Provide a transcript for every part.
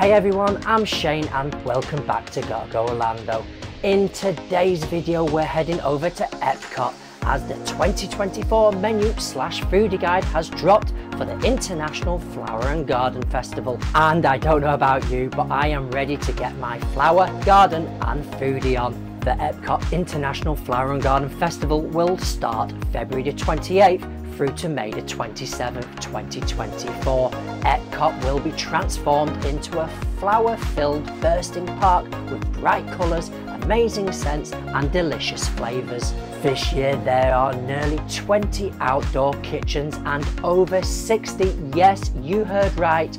Hey everyone, I'm Shane and welcome back to Gotta Go Orlando. In today's video we're heading over to Epcot as the 2024 menu slash foodie guide has dropped for the International Flower and Garden Festival. And I don't know about you, but I am ready to get my flower, garden and foodie on. The Epcot International Flower and Garden Festival will start February the 28th through to May the 27th, 2024. Epcot will be transformed into a flower-filled bursting park with bright colours, amazing scents and delicious flavours. This year there are nearly 20 outdoor kitchens and over 60, yes you heard right,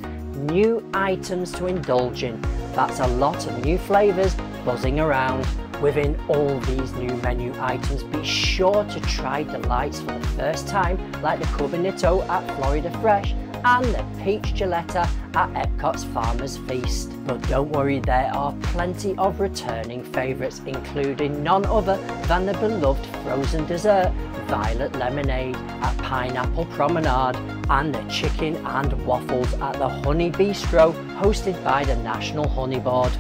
new items to indulge in. That's a lot of new flavours buzzing around. Within all these new menu items, be sure to try delights for the first time like the Cubanito at Florida Fresh and the Peach Gelato at Epcot's Farmer's Feast. But don't worry, there are plenty of returning favourites including none other than the beloved frozen dessert Violet Lemonade at Pineapple Promenade and the chicken and waffles at the Honey Bistro hosted by the National Honey Board.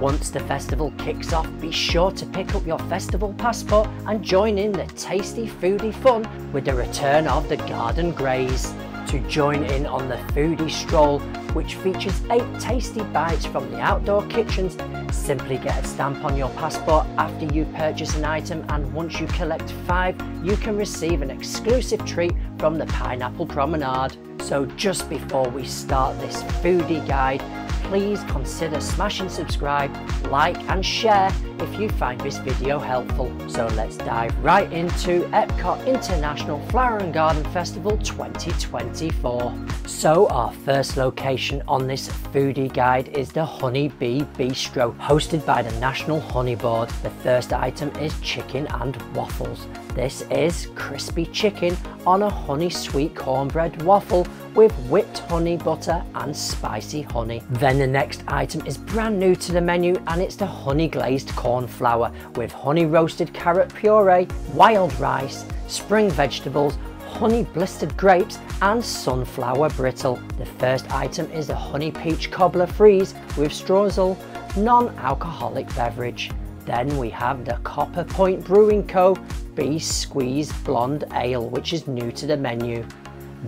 Once the festival kicks off, be sure to pick up your festival passport and join in the tasty foodie fun with the return of the Garden Graze. To join in on the foodie stroll, which features 8 tasty bites from the outdoor kitchens, simply get a stamp on your passport after you purchase an item and once you collect 5, you can receive an exclusive treat from the Pineapple Promenade. So just before we start this foodie guide, please consider smashing subscribe, like and share if you find this video helpful. So let's dive right into Epcot International Flower and Garden Festival 2024. So our first location on this foodie guide is the Honey Bee Bistro, hosted by the National Honey Board. The first item is chicken and waffles. This is crispy chicken on a honey sweet cornbread waffle with whipped honey butter and spicy honey. Then the next item is brand new to the menu and it's the honey glazed cornflower with honey roasted carrot puree, wild rice, spring vegetables, honey blistered grapes and sunflower brittle. The first item is the honey peach cobbler freeze with streusel, non-alcoholic beverage. Then we have the Copper Point Brewing Co. Bee Squeeze Blonde Ale, which is new to the menu.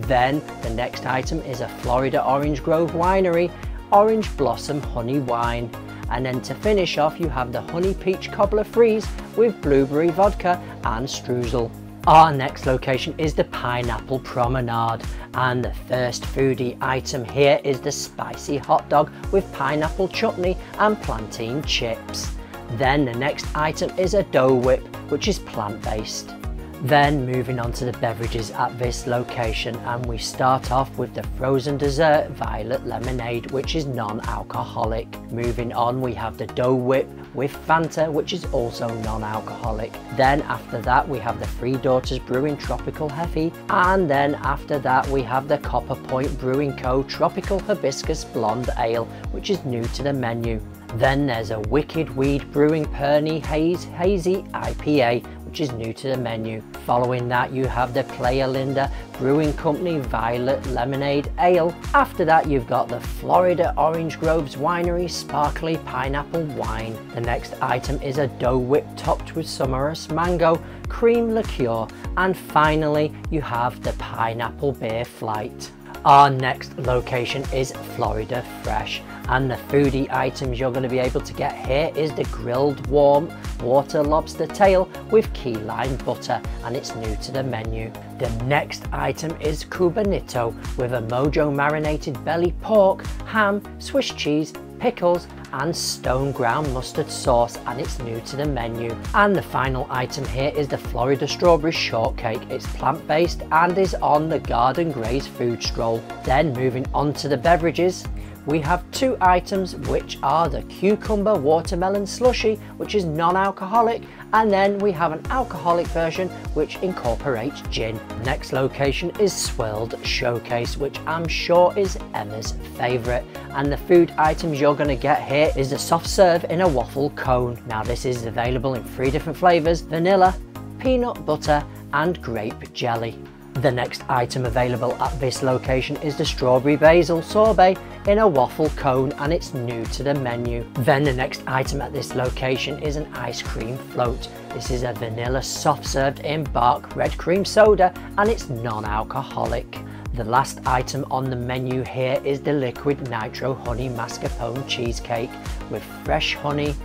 Then the next item is a Florida Orange Grove Winery Orange Blossom Honey Wine. And then to finish off you have the Honey Peach Cobbler Freeze with blueberry vodka and streusel. Our next location is the Pineapple Promenade and the first foodie item here is the spicy hot dog with pineapple chutney and plantain chips. Then the next item is a Dole Whip which is plant based. Then moving on to the beverages at this location and we start off with the frozen dessert Violet Lemonade which is non-alcoholic. Moving on we have the Dole Whip with Fanta which is also non-alcoholic. Then after that we have the Three Daughters Brewing Tropical Heavy and then after that we have the Copper Point Brewing Co. Tropical Hibiscus Blonde Ale which is new to the menu. Then there's a Wicked Weed Brewing Perni-Haze Hazy IPA which is new to the menu. Following that you have the Playa Linda Brewing Company Violet Lemonade Ale. After that you've got the Florida Orange Groves Winery Sparkly Pineapple Wine. The next item is a Dole Whip topped with Somrus Mango Cream Liqueur and finally you have the Pineapple Beer Flight. Our next location is Florida Fresh and the foodie items you're going to be able to get here is the grilled warm water lobster tail with key lime butter and it's new to the menu. The next item is Cubanito with a mojo marinated belly pork, ham, Swiss cheese, pickles and stone ground mustard sauce and it's new to the menu. And the final item here is the Florida Strawberry Shortcake. It's plant-based and is on the Garden Graze food stroll. Then moving on to the beverages, we have two items which are the cucumber watermelon slushy which is non-alcoholic and then we have an alcoholic version which incorporates gin. Next location is Swirled Showcase which I'm sure is Emma's favourite and the food items you're going to get here is a soft serve in a waffle cone. Now this is available in three different flavours vanilla, peanut butter and grape jelly. The next item available at this location is the strawberry basil sorbet in a waffle cone and it's new to the menu. Then the next item at this location is an ice cream float. This is a vanilla soft served in Barq's red cream soda and it's non-alcoholic. The last item on the menu here is the liquid nitro honey mascarpone cheesecake with fresh honey,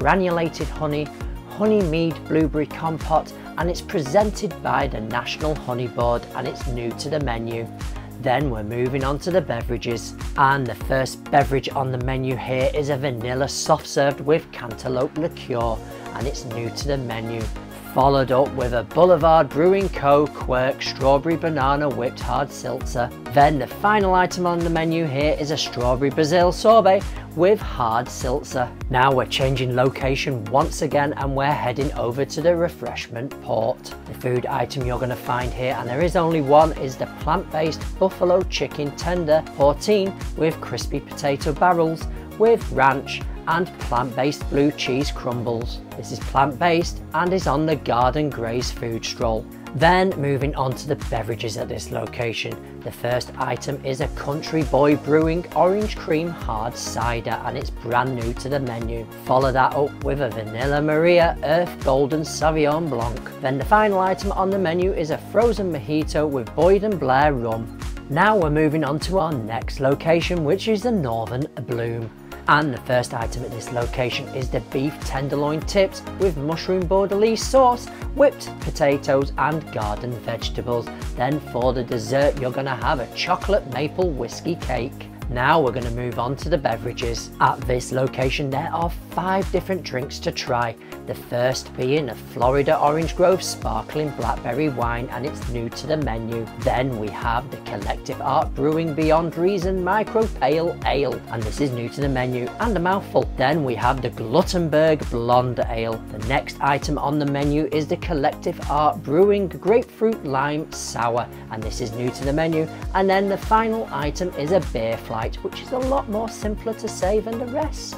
granulated honey, honey mead blueberry compote and it's presented by the National Honey Board and it's new to the menu. Then we're moving on to the beverages and the first beverage on the menu here is a vanilla soft served with cantaloupe liqueur and it's new to the menu. Followed up with a Boulevard Brewing Co. Quirk Strawberry Banana Whipped Hard Seltzer. Then the final item on the menu here is a Strawberry Basil Sorbet with hard seltzer. Now we're changing location once again and we're heading over to the refreshment port. The food item you're going to find here, and there is only one, is the plant-based buffalo chicken tender poutine with crispy potato barrels with ranch and plant-based blue cheese crumbles. This is plant-based and is on the Garden Graze food stroll. Then moving on to the beverages at this location. The first item is a Country Boy Brewing Orange Cream Hard Cider and it's brand new to the menu. Follow that up with a Villa Maria Earth Golden Sauvignon Blanc. Then the final item on the menu is a frozen mojito with Boyd and Blair rum. Now we're moving on to our next location which is the Northern Bloom. And the first item at this location is the beef tenderloin tips with mushroom bordelaise sauce, whipped potatoes and garden vegetables. Then for the dessert you're to have a chocolate maple whiskey cake. Now we're going to move on to the beverages. At this location there are five different drinks to try. The first being a Florida Orange Grove Sparkling Blackberry Wine and it's new to the menu. Then we have the Collective Art Brewing Beyond Reason Micro Pale Ale and this is new to the menu and a mouthful. Then we have the Glutenberg Blonde Ale. The next item on the menu is the Collective Art Brewing Grapefruit Lime Sour and this is new to the menu. And then the final item is a beer flight which is a lot more simpler to say than the rest.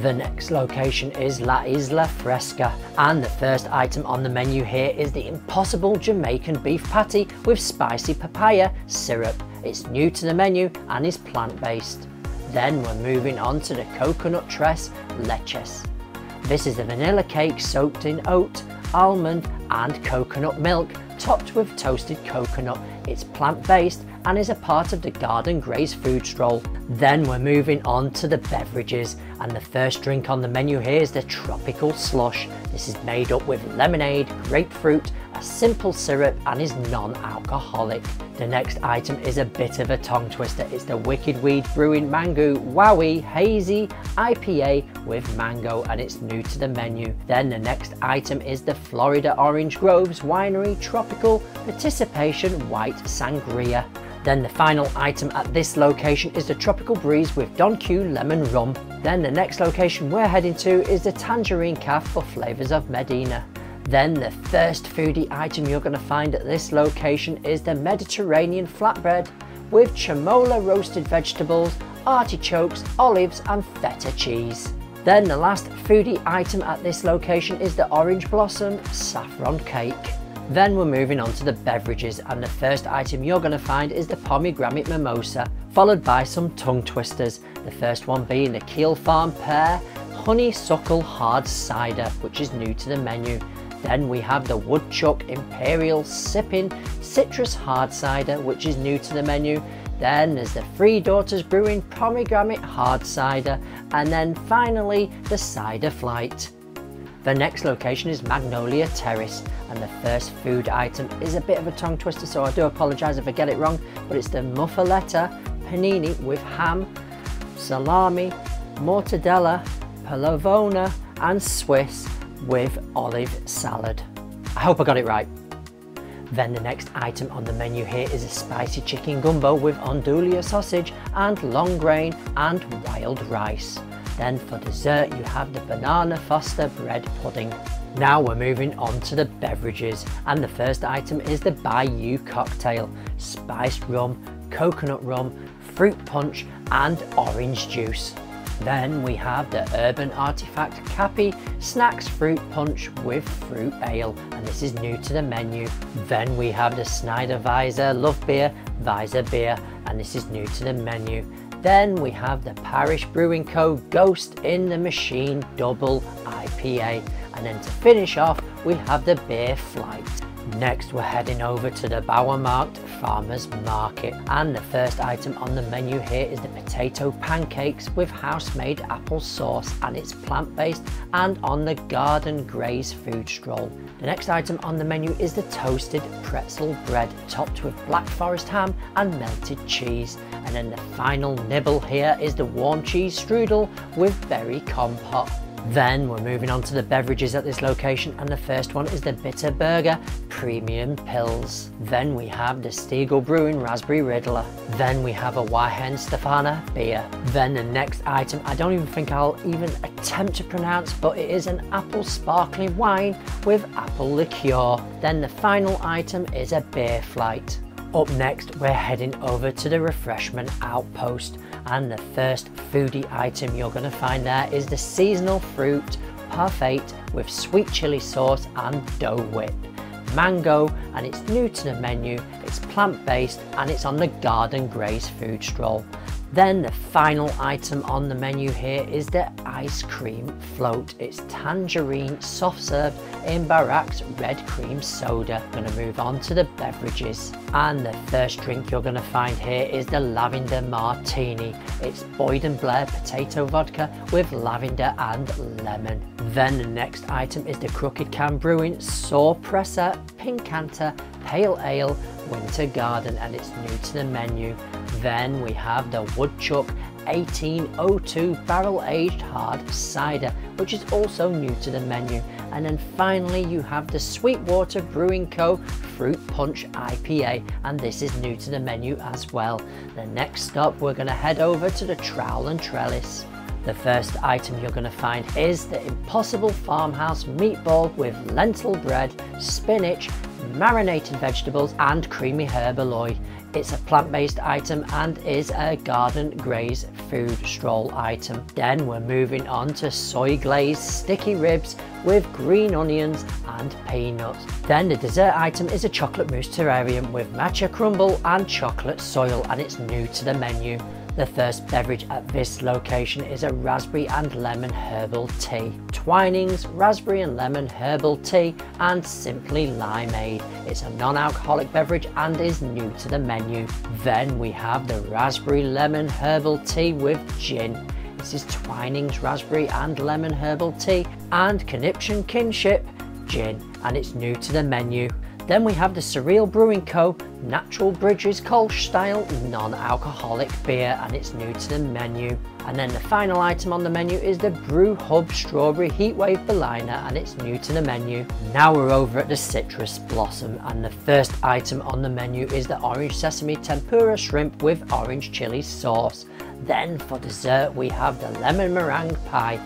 The next location is La Isla Fresca and the first item on the menu here is the Impossible Jamaican Beef Patty with spicy papaya syrup. It's new to the menu and is plant-based. Then we're moving on to the Coconut Tres Leches. This is a vanilla cake soaked in oat, almond and coconut milk topped with toasted coconut. It's plant-based and is a part of the Garden Graze food stroll. Then we're moving on to the beverages and the first drink on the menu here is the Tropical Slush. This is made up with lemonade, grapefruit, a simple syrup and is non-alcoholic. The next item is a bit of a tongue twister. It's the Wicked Weed Brewing Mango Wowie Hazy IPA with mango and it's new to the menu. Then the next item is the Florida Orange Groves Winery Tropical Participation White Sangria. Then the final item at this location is the Tropical Breeze with Don Q Lemon Rum. Then the next location we're heading to is the Tangerine Cafe for Flavours of Medina. Then the first foodie item you're going to find at this location is the Mediterranean flatbread with chermoula roasted vegetables, artichokes, olives and feta cheese. Then the last foodie item at this location is the Orange Blossom Saffron Cake. Then we're moving on to the beverages and the first item you're going to find is the pomegranate mimosa, followed by some tongue twisters. The first one being the Keel Farm Pear Honeysuckle Hard Cider, which is new to the menu. Then we have the Woodchuck Imperial Sipping Citrus Hard Cider, which is new to the menu. Then there's the Three Daughters Brewing Pomegranate Hard Cider, and then finally the Cider Flight. The next location is Magnolia Terrace and the first food item is a bit of a tongue twister so I do apologise if I get it wrong but it's the muffaletta panini with ham, salami, mortadella, provolone and Swiss with olive salad. I hope I got it right. Then the next item on the menu here is a spicy chicken gumbo with andouille sausage and long grain and wild rice. Then for dessert you have the Banana Foster bread pudding. Now we're moving on to the beverages and the first item is the Bayou cocktail, spiced rum, coconut rum, fruit punch and orange juice. Then we have the Urban Artifact Cappy Snacks Fruit Punch with Fruit Ale and this is new to the menu. Then we have the Snyder Weiser Love Beer Weiser Beer and this is new to the menu. Then we have the Parish Brewing Co. Ghost in the Machine Double IPA and then to finish off we have the Beer Flight. Next we're heading over to the Bauermarkt Farmers Market and the first item on the menu here is the potato pancakes with house-made apple sauce and it's plant-based and on the Garden Graze food stroll. The next item on the menu is the toasted pretzel bread topped with black forest ham and melted cheese and then the final nibble here is the warm cheese strudel with berry compote. Then we're moving on to the beverages at this location and the first one is the Bitburger Premium Pils. Then we have the Stiegl Brewing Raspberry Radler. Then we have a Weihenstephaner beer. Then the next item, I don't even think I'll even attempt to pronounce, but it is an apple sparkling wine with apple liqueur. Then the final item is a beer flight. Up next, we're heading over to the refreshment outpost and the first foodie item you're going to find there is the seasonal fruit parfait with sweet chili sauce and Dole Whip. Mango and it's new to the menu it's plant-based and it's on the garden graze food stroll then the final item on the menu here is the ice cream float. It's tangerine soft serve in Barq's red cream soda. Gonna move on to the beverages. And the first drink you're gonna find here is the lavender martini. It's Boyd and Blair potato vodka with lavender and lemon. Then the next item is the Crooked Can Brewing Sorpresa Pinkanter Pale Ale Winter Garden and it's new to the menu. Then we have the Woodchuck 1802 barrel aged hard cider which is also new to the menu and then finally you have the Sweetwater Brewing Co Fruit Punch IPA and this is new to the menu as well. The next stop we're going to head over to the Trowel and Trellis. The first item you're going to find is the Impossible Farmhouse Meatball with lentil bread, spinach, marinated vegetables and creamy herb aioli. It's a plant-based item and is a garden graze food stroll item. Then we're moving on to soy glazed sticky ribs with green onions and peanuts. Then the dessert item is a chocolate mousse terrarium with matcha crumble and chocolate soil and it's new to the menu. The first beverage at this location is a raspberry and lemon herbal tea. Twinings raspberry and lemon herbal tea and simply limeade. It's a non-alcoholic beverage and is new to the menu. Then we have the raspberry lemon herbal tea with gin. This is Twinings raspberry and lemon herbal tea and Conniption Kinship gin and it's new to the menu. Then we have the Surreal Brewing Co. Natural Bridges Kolsch style non-alcoholic beer and it's new to the menu. And then the final item on the menu is the Brew Hub Strawberry Heatwave Berliner and it's new to the menu. Now we're over at the Citrus Blossom and the first item on the menu is the Orange Sesame Tempura Shrimp with Orange Chili Sauce. Then for dessert we have the Lemon Meringue Pie,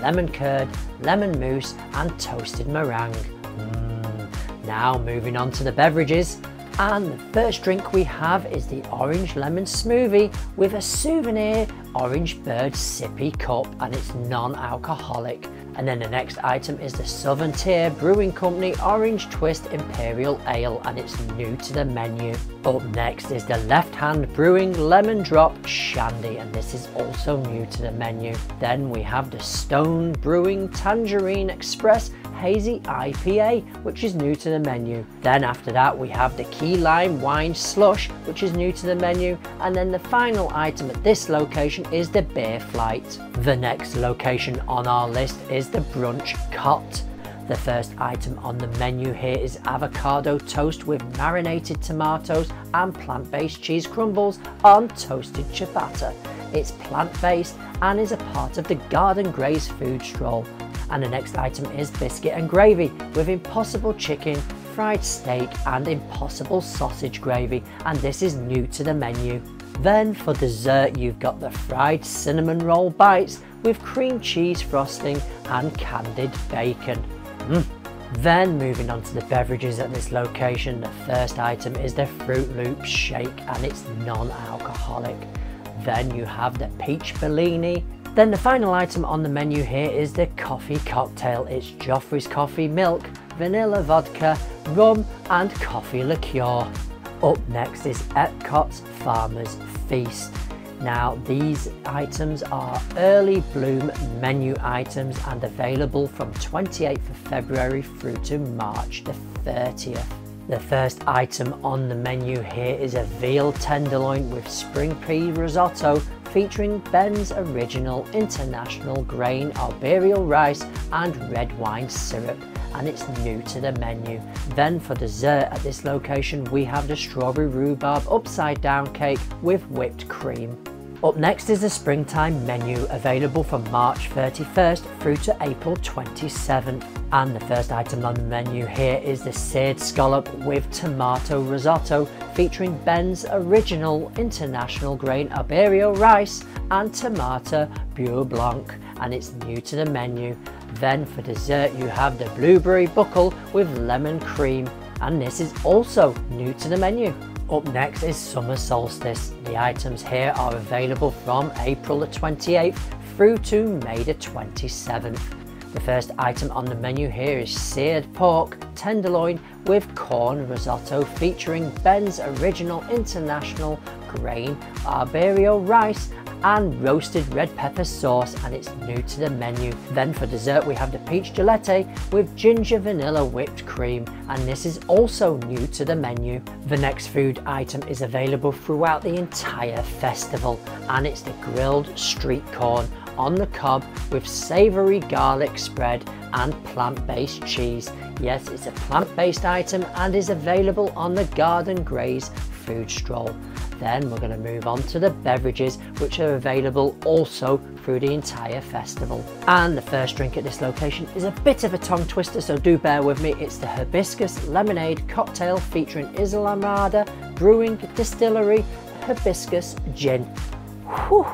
lemon curd, lemon mousse and toasted meringue. Mm. Now moving on to the beverages. And the first drink we have is the orange lemon smoothie with a souvenir orange bird sippy cup and it's non-alcoholic. And then the next item is the Southern Tier Brewing Company Orange Twist Imperial Ale and it's new to the menu. Up next is the Left Hand Brewing Lemon Drop Shandy and this is also new to the menu. Then we have the Stone Brewing Tangerine Express Hazy IPA, which is new to the menu. Then after that, we have the Key Lime Wine Slush, which is new to the menu. And then the final item at this location is the Beer Flight. The next location on our list is the Brunch Cot. The first item on the menu here is avocado toast with marinated tomatoes and plant-based cheese crumbles on toasted ciabatta. It's plant-based and is a part of the Garden Graze food stroll. And the next item is biscuit and gravy with impossible chicken, fried steak and impossible sausage gravy and this is new to the menu. Then for dessert you've got the fried cinnamon roll bites with cream cheese frosting and candied bacon. Mm. Then moving on to the beverages at this location, the first item is the Froot Loops shake and it's non-alcoholic. Then you have the peach Bellini, Then the final item on the menu here is the coffee cocktail. It's Joffrey's coffee milk, vanilla vodka, rum and coffee liqueur. Up next is Epcot's Farmer's Feast. Now these items are early bloom menu items and available from 28th of February through to March the 30th. The first item on the menu here is a veal tenderloin with spring pea risotto featuring Ben's original international grain arborio rice and red wine syrup and it's new to the menu. Then for dessert at this location we have the strawberry rhubarb upside down cake with whipped cream. Up next is the springtime menu available from March 31st through to April 27th. And the first item on the menu here is the seared scallop with tomato risotto featuring Ben's original international grain arborio rice and tomato beurre blanc and it's new to the menu. Then for dessert you have the blueberry buckle with lemon cream and this is also new to the menu. Up next is summer solstice. The items here are available from April the 28th through to May the 27th. The first item on the menu here is seared pork tenderloin with corn risotto featuring Ben's original international grain arborio rice and roasted red pepper sauce and it's new to the menu. Then for dessert we have the peach gelati with ginger vanilla whipped cream and this is also new to the menu. The next food item is available throughout the entire festival and it's the grilled street corn on the cob with savoury garlic spread and plant-based cheese. Yes, it's a plant-based item and is available on the Garden Graze food stroll. Then we're going to move on to the beverages which are available also through the entire festival. And the first drink at this location is a bit of a tongue twister so do bear with me. It's the Hibiscus Lemonade Cocktail featuring Islamorada Brewing Distillery Hibiscus Gin. Whew.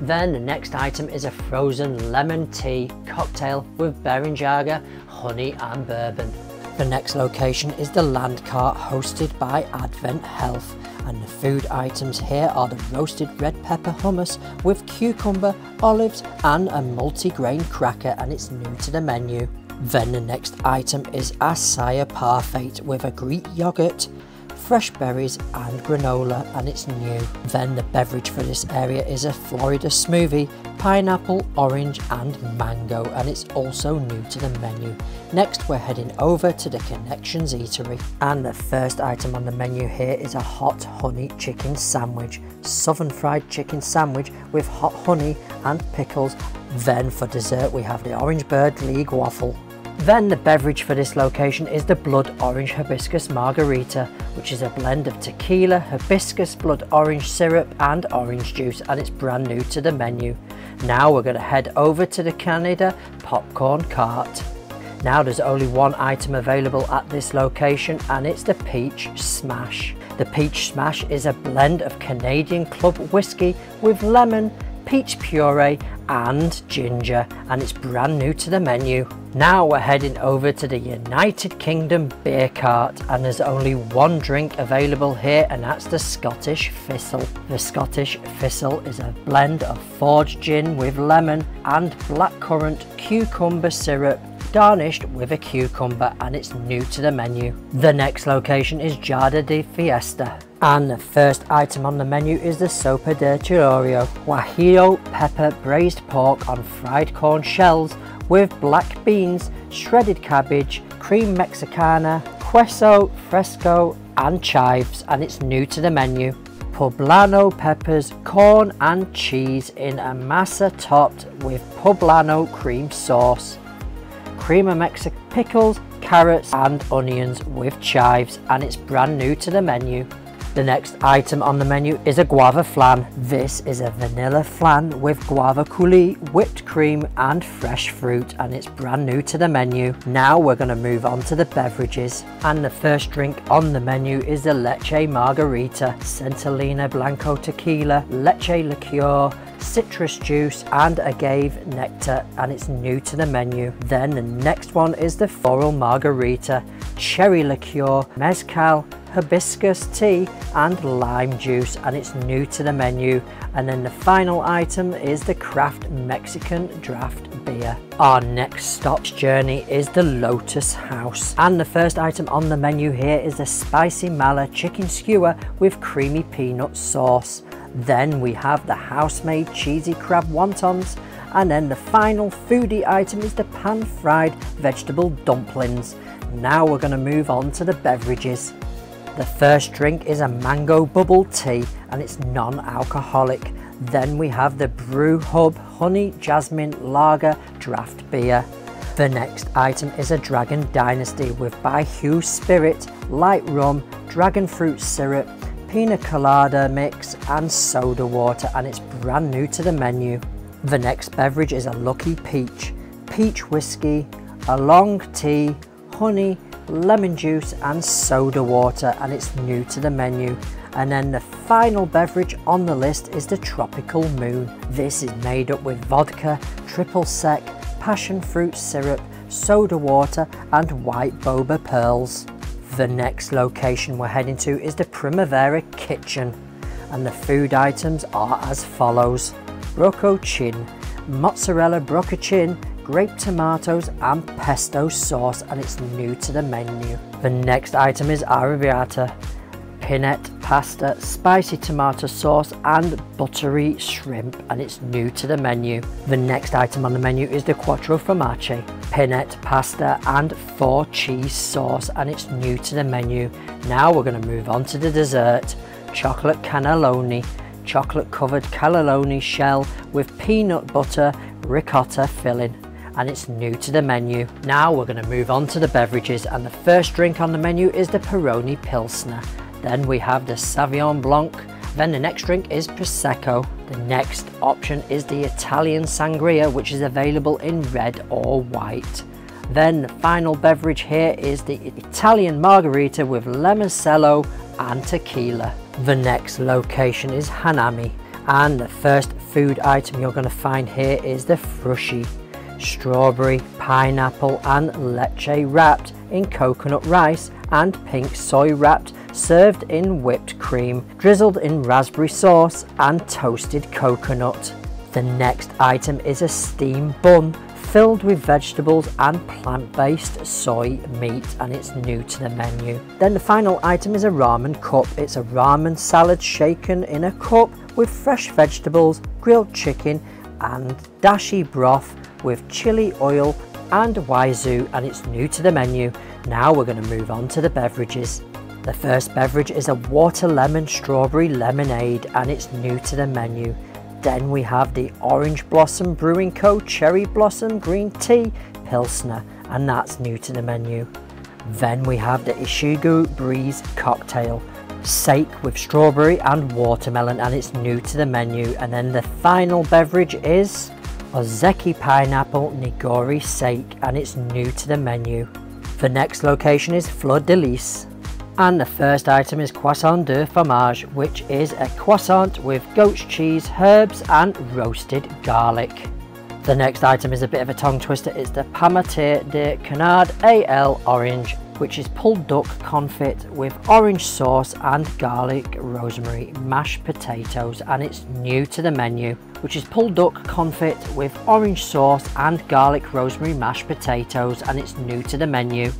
Then the next item is a frozen lemon tea cocktail with Bärenjäger, honey and bourbon. The next location is the Land Cart hosted by Advent Health and the food items here are the roasted red pepper hummus with cucumber, olives and a multi-grain cracker and it's new to the menu. Then the next item is acai parfait with a Greek yogurt, fresh berries and granola and it's new. Then the beverage for this area is a Florida smoothie, pineapple, orange and mango and it's also new to the menu. Next we're heading over to the Connections Eatery and the first item on the menu here is a hot honey chicken sandwich. Southern fried chicken sandwich with hot honey and pickles. Then for dessert we have the Orange Bird Liège waffle then the beverage for this location is the Blood Orange Hibiscus Margarita, which is a blend of tequila, hibiscus, blood orange syrup and orange juice and it's brand new to the menu. Now we're going to head over to the Canada Popcorn Cart. Now there's only one item available at this location and it's the Peach Smash. The Peach Smash is a blend of Canadian Club whiskey with lemon, peach puree and ginger and it's brand new to the menu. Now we're heading over to the United Kingdom beer cart and there's only one drink available here and that's the Scottish Thistle. The Scottish Thistle is a blend of forged gin with lemon and blackcurrant cucumber syrup garnished with a cucumber and it's new to the menu. The next location is Jardín de Fiesta. And the first item on the menu is the Sopa de Chilorio, Guajillo pepper braised pork on fried corn shells with black beans, shredded cabbage, cream mexicana, queso, fresco and chives and it's new to the menu. Poblano peppers, corn and cheese in a masa topped with poblano cream sauce cream Mexican pickles, carrots and onions with chives and it's brand new to the menu. The next item on the menu is a guava flan. This is a vanilla flan with guava coulis, whipped cream and fresh fruit and it's brand new to the menu. Now we're going to move on to the beverages and the first drink on the menu is the Leche Margarita, Centinela Blanco Tequila, Leche Liqueur, citrus juice and agave nectar and it's new to the menu. Then the next one is the floral margarita, cherry liqueur, mezcal, hibiscus tea and lime juice and it's new to the menu. And then the final item is the craft Mexican draft beer. Our next stop's journey is the Lotus House. And the first item on the menu here is the spicy mala chicken skewer with creamy peanut sauce. Then we have the house-made cheesy crab wontons and then the final foodie item is the pan-fried vegetable dumplings. Now we're going to move on to the beverages. The first drink is a mango bubble tea and it's non-alcoholic. Then we have the Brew Hub Honey Jasmine Lager Draft Beer. The next item is a Dragon Dynasty with Baijiu Spirit, light rum, dragon fruit syrup, pina colada mix and soda water and it's brand new to the menu. The next beverage is a Lucky Peach, peach whiskey, oolong tea, honey, lemon juice and soda water and it's new to the menu. And then the final beverage on the list is the Tropical Moon. This is made up with vodka, triple sec, passion fruit syrup, soda water and white boba pearls. The next location we're heading to is the Primavera Kitchen and the food items are as follows. Brocochin, mozzarella brocochin, grape tomatoes and pesto sauce and it's new to the menu. The next item is arrabbiata, pennette pasta, spicy tomato sauce and buttery shrimp and it's new to the menu. The next item on the menu is the quattro formaggi, pennette pasta and four cheese sauce and it's new to the menu. Now we're going to move on to the dessert, chocolate cannelloni, chocolate covered cannelloni shell with peanut butter ricotta filling and it's new to the menu. Now we're going to move on to the beverages and the first drink on the menu is the Peroni Pilsner. Then we have the Sauvignon Blanc. Then the next drink is Prosecco. The next option is the Italian Sangria which is available in red or white. Then the final beverage here is the Italian Margarita with Limoncello and tequila. The next location is Hanami and the first food item you're going to find here is the frushi. Strawberry, pineapple and leche wrapped in coconut rice and pink soy wrapped served in whipped cream, drizzled in raspberry sauce and toasted coconut. The next item is a steam bun filled with vegetables and plant-based soy meat and it's new to the menu. Then the final item is a ramen cup. It's a ramen salad shaken in a cup with fresh vegetables, grilled chicken and dashi broth with chili oil and waizu and it's new to the menu. Now we're going to move on to the beverages. The first beverage is a water lemon strawberry lemonade and it's new to the menu. Then we have the Orange Blossom Brewing Co. Cherry Blossom Green Tea Pilsner, and that's new to the menu. Then we have the Ishigu Breeze Cocktail, Sake with strawberry and watermelon, and it's new to the menu. And then the final beverage is Ozeki Pineapple Nigori Sake, and it's new to the menu. The next location is Fleur de Lis, and the first item is croissant de fromage, which is a croissant with goat's cheese, herbs and roasted garlic. The next item is a bit of a tongue twister. It's the Pommetier de Canard AL Orange, which is pulled duck confit with orange sauce and garlic rosemary mashed potatoes and it's new to the menu which is pulled duck confit with orange sauce and garlic rosemary mashed potatoes and it's new to the menu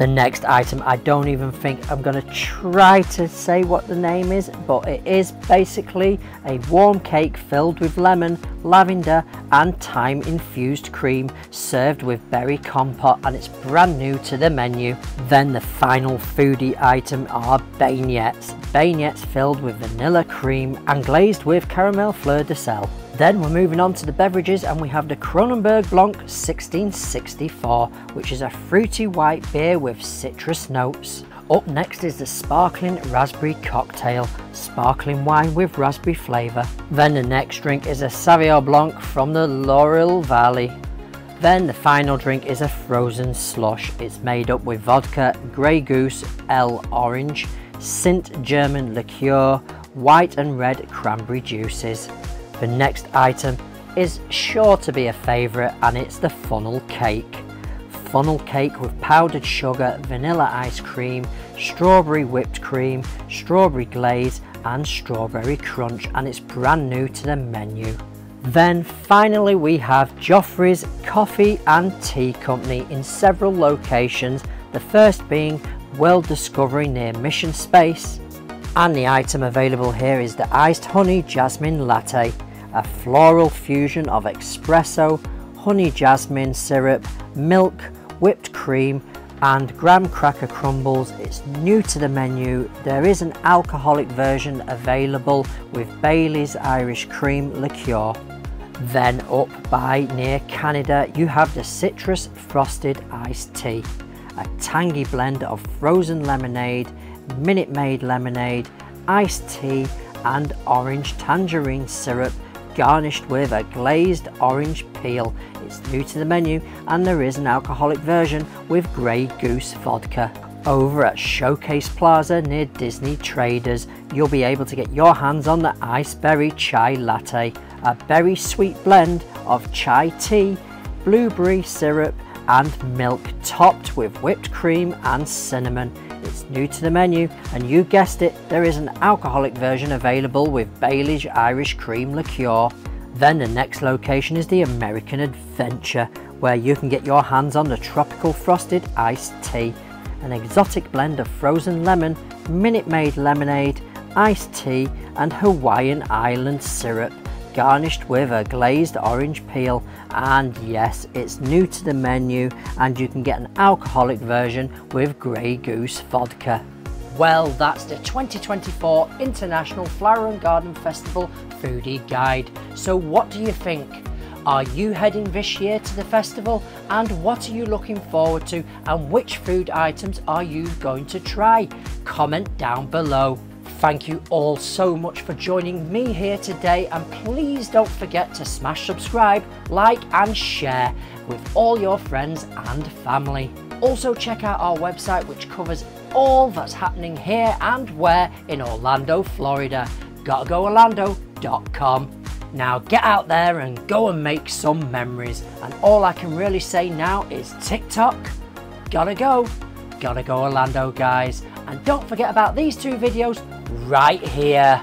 the next item, I don't even think I'm going to try to say what the name is, but it is basically a warm cake filled with lemon, lavender and thyme infused cream served with berry compote and it's brand new to the menu. Then the final foodie item are beignets. Beignets filled with vanilla cream and glazed with caramel fleur de sel. Then we're moving on to the beverages and we have the Kronenbourg Blanc 1664, which is a fruity white beer with citrus notes. Up next is the Sparkling Raspberry Cocktail, sparkling wine with raspberry flavour. Then the next drink is a Sauvignon Blanc from the Loire Valley. Then the final drink is a frozen slush. It's made up with vodka, Grey Goose, L Orange, St-Germain liqueur, white and red cranberry juices. The next item is sure to be a favourite and it's the funnel cake. funnel cake with powdered sugar, vanilla ice cream, strawberry whipped cream, strawberry glaze and strawberry crunch and it's brand new to the menu. Then finally we have Joffrey's Coffee and Tea Company in several locations, the first being World Discovery near Mission Space. And the item available here is the Iced Honey Jasmine Latte, a floral fusion of espresso, honey jasmine syrup, milk, whipped cream and graham cracker crumbles. It's new to the menu. There is an alcoholic version available with Bailey's Irish Cream liqueur. Then up by near Canada you have the Citrus Frosted Iced Tea, a tangy blend of frozen lemonade, Minute Maid lemonade, iced tea and orange tangerine syrup garnished with a glazed orange peel. It's new to the menu and there is an alcoholic version with Grey Goose vodka. Over at Showcase Plaza near Disney Traders, you'll be able to get your hands on the Ice Berry Chai Latte, a berry sweet blend of chai tea, blueberry syrup and milk topped with whipped cream and cinnamon. It's new to the menu and you guessed it, there is an alcoholic version available with Bailey's Irish Cream Liqueur. Then the next location is the American Adventure where you can get your hands on the tropical frosted iced tea, an exotic blend of frozen lemon, Minute Maid lemonade, iced tea and Hawaiian island syrup garnished with a glazed orange peel and yes it's new to the menu and you can get an alcoholic version with Grey Goose vodka. Well that's the 2024 International Flower and Garden Festival foodie guide. So what do you think? Are you heading this year to the festival and what are you looking forward to and which food items are you going to try? Comment down below. Thank you all so much for joining me here today and please don't forget to smash subscribe, like and share with all your friends and family. Also check out our website which covers all that's happening here and where in Orlando, Florida. GottaGoOrlando.com. Now get out there and go and make some memories. And all I can really say now is TikTok, gotta go, gotta go Orlando guys. And don't forget about these two videos right here.